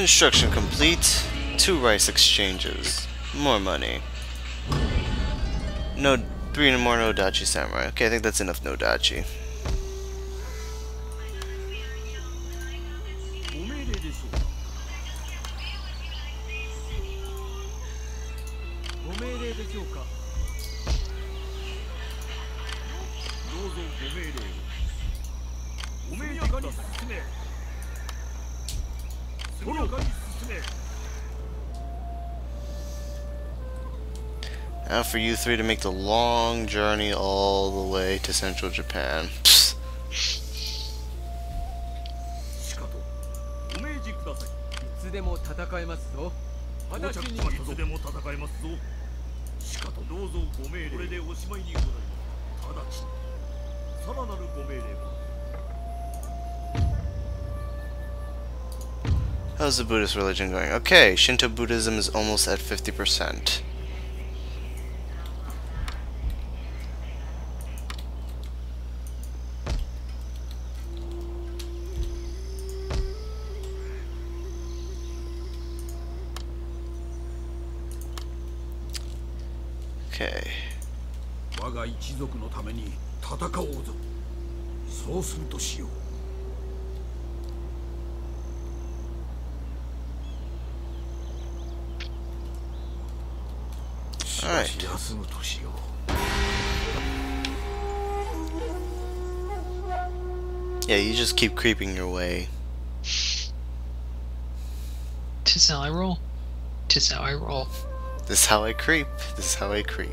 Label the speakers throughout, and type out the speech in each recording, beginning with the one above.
Speaker 1: Construction complete. Two rice exchanges. More money. No, three more no Nodachi Samurai. Okay, I think that's enough
Speaker 2: No Nodachi. 殿がに進め
Speaker 1: Now for you three to make the long journey all the way to central Japan. Psst. How's the Buddhist religion going? Okay, Shinto Buddhism is almost at 50%. Okay.
Speaker 2: 我が一族のために戦おうぞそうするとしよう right.
Speaker 1: Yeah, you just keep creeping your way.
Speaker 3: Tis how I roll. Tis how I roll.
Speaker 1: This is how I creep. This is how I creep.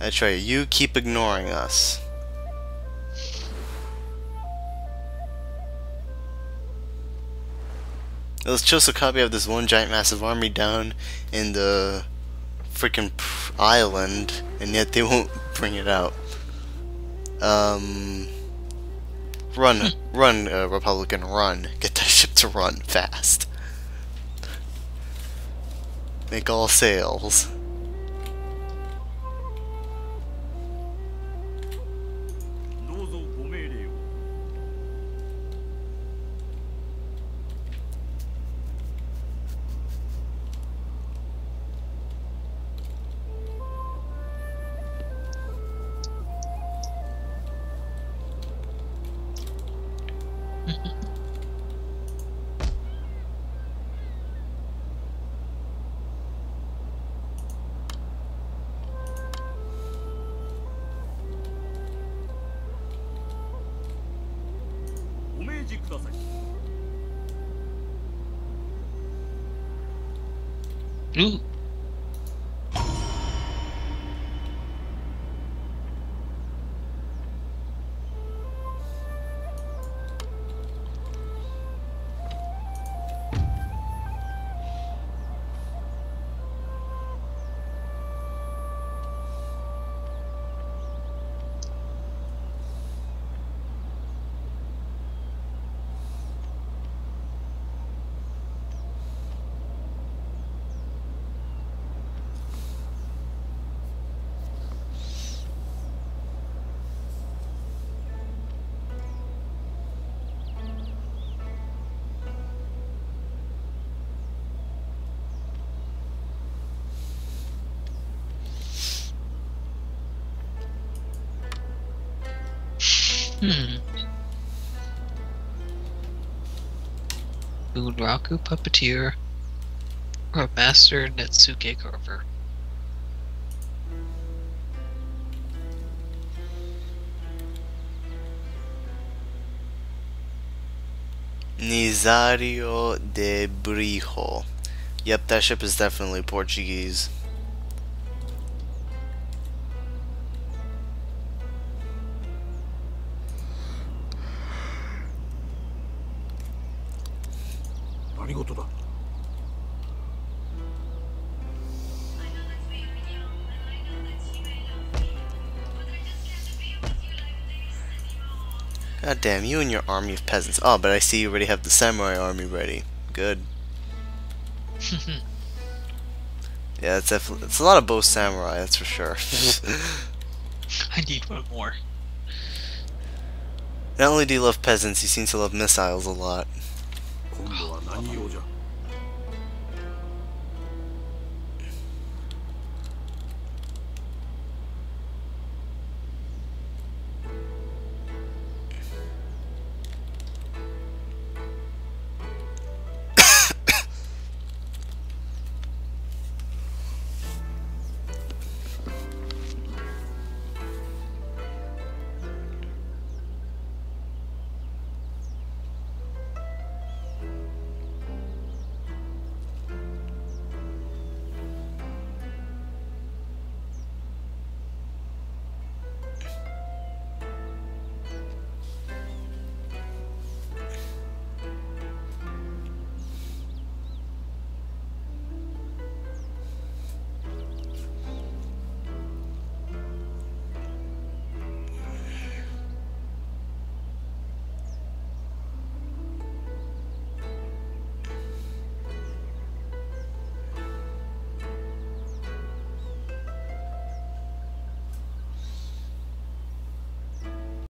Speaker 1: That's right. you keep ignoring us. Let's Chosokabe of this one giant massive army down in the freaking island, and yet they won't bring it out. Um, run, run, uh, Republican, run! Get that ship to run fast. Make all sails.
Speaker 2: 示ください。
Speaker 3: Hmm. Bunraku Puppeteer or Master Netsuke Carver.
Speaker 1: Nizario de Brijo. Yep, that ship is definitely Portuguese. "
Speaker 2: 何事だ
Speaker 1: God damn, you and your army of peasants. Oh, but I see you already have the samurai army ready. Good. Yeah, it's definitely it's a lot of bow samurai, that's for sure.
Speaker 3: I need one more.
Speaker 1: Not only do you love peasants, he seems to love missiles a lot.
Speaker 2: 今度は何用じゃ。